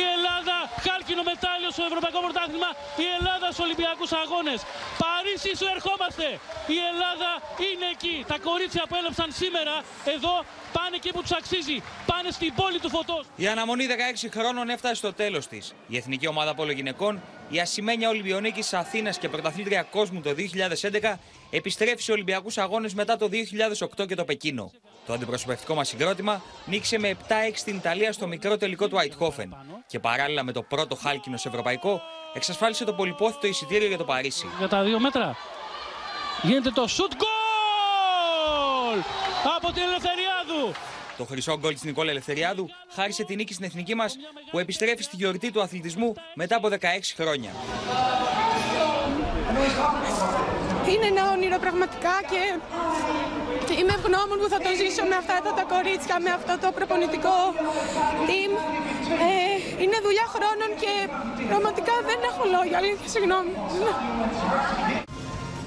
Η Ελλάδα χάλκινο μετάλλιο στο Ευρωπαϊκό Πρωτάθλημα. Η Ελλάδα στους Ολυμπιακούς Αγώνες. Παρίσι σου ερχόμαστε. Η Ελλάδα είναι εκεί. Τα κορίτσια που έλεψαν σήμερα εδώ πάνε εκεί που τους αξίζει. Πάνε στην πόλη του φωτός. Η αναμονή 16 χρόνων έφτασε στο τέλος της. Η εθνική ομάδα πόλο γυναικών, η ασημένια Ολυμπιονίκης Αθήνας και πρωταθλήτρια κόσμου το 2011, επιστρέφει σε Ολυμπιακούς Αγώνες μετά το 2008 και το Πεκίνο. Το αντιπροσωπευτικό μας συγκρότημα νίκησε με 7-6 στην Ιταλία στο μικρό τελικό του Αιτχόφεν και παράλληλα με το πρώτο χάλκινο σε ευρωπαϊκό, εξασφάλισε το πολυπόθητο εισιτήριο για το Παρίσι. Για τα δύο μέτρα. Γίνεται το σουτ γκολ από την Ελευθεριάδου. Το χρυσό γκολ της Νικόλα Ελευθεριάδου χάρισε τη νίκη στην εθνική μας που επιστρέφει στη γιορτή του αθλητισμού μετά από 16 χρόνια. Είναι ένα όνειρο πραγματικά και είμαι ευγνώμων που θα το ζήσω με αυτά τα, τα κορίτσια, με αυτό το προπονητικό team. Ε, είναι δουλειά χρόνων και πραγματικά δεν έχω λόγια, αλήθεια, συγγνώμη.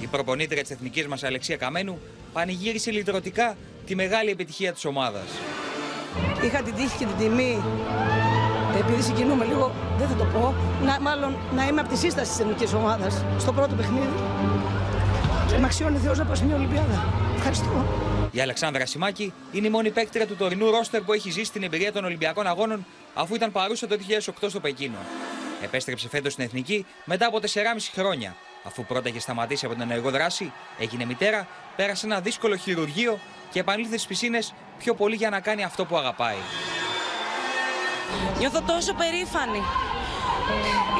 Η προπονήτρια της εθνικής μας Αλεξία Καμένου πανηγύρισε λυτρωτικά τη μεγάλη επιτυχία της ομάδας. Είχα την τύχη και την τιμή, επειδή συγκινούμε λίγο, δεν θα το πω, να, μάλλον να είμαι από τη σύσταση της εθνικής ομάδας στο πρώτο παιχνίδι. Και με αξιώνει Θεός να πάω σε μια Ολυμπιάδα. Ευχαριστώ. Η Αλεξάνδρα Σιμάκη είναι η μόνη παίκτρια του τωρινού ρόστερ που έχει ζήσει την εμπειρία των Ολυμπιακών Αγώνων αφού ήταν παρούσα το 2008 στο Πεκίνο. Επέστρεψε φέτος στην εθνική μετά από 4,5 χρόνια. Αφού πρώτα είχε σταματήσει από την ενεργό δράση, έγινε μητέρα, πέρασε ένα δύσκολο χειρουργείο και επανήλθε στις πισίνες πιο πολύ για να κάνει αυτό που αγαπάει. Νιώθω τόσο περήφανη.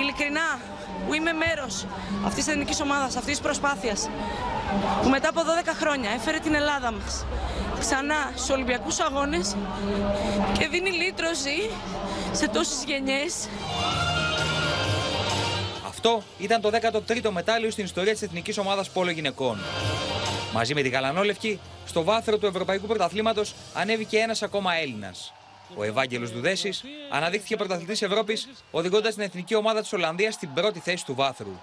Ειλικρινά, που είμαι μέρος αυτής της εθνικής ομάδας, αυτής της προσπάθειας. Που μετά από 12 χρόνια έφερε την Ελλάδα μας ξανά στους Ολυμπιακούς Αγώνες και δίνει λύτρωση σε τόσες γενιές. Αυτό ήταν το 13ο μετάλλιο στην ιστορία της εθνικής ομάδας Πόλο Γυναικών. Μαζί με τη Γαλανόλευκη, στο βάθρο του Ευρωπαϊκού Πρωταθλήματος ανέβηκε ένας ακόμα Έλληνας. Ο Ευάγγελος Δουδέσης αναδείχθηκε πρωταθλητής Ευρώπης, οδηγώντας την εθνική ομάδα της Ολλανδίας στην πρώτη θέση του βάθρου.